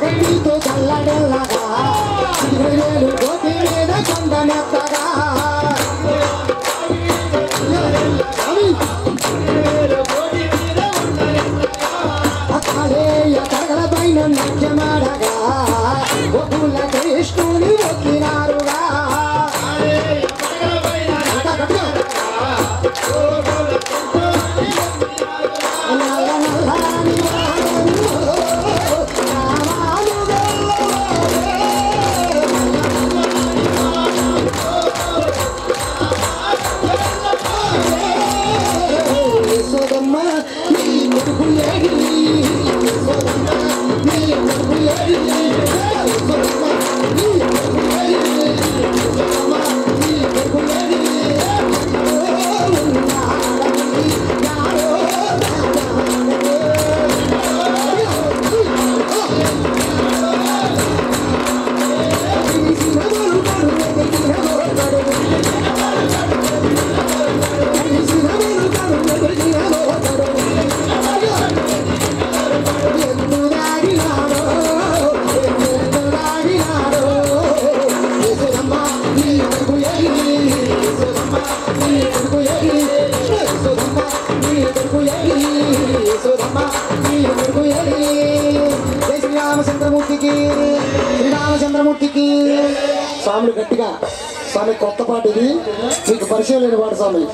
కన్నీతో చల్లడెల్లగా చిరువేలు గోపి మీద చందనెత్తగా అక్కడే అక్కడేయ పైన నృత్యమాడగా శ్రీరామచంద్రమూర్తికి శ్రీరామచంద్రమూర్తికి స్వామి గట్టిగా. స్వామి కొత్త పాట ఇది. మీకు పరిచయం లేని పాట స్వామి.